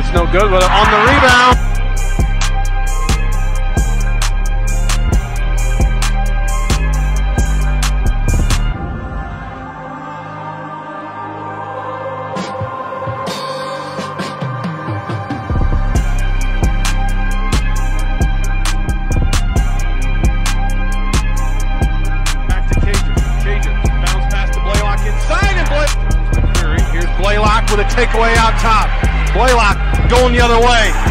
That's no good, but on the rebound. With a takeaway out top. Blaylock going the other way.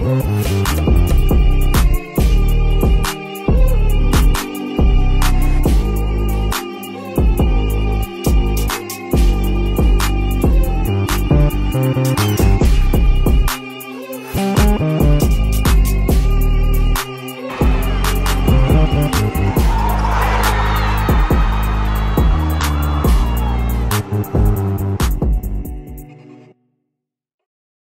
嗯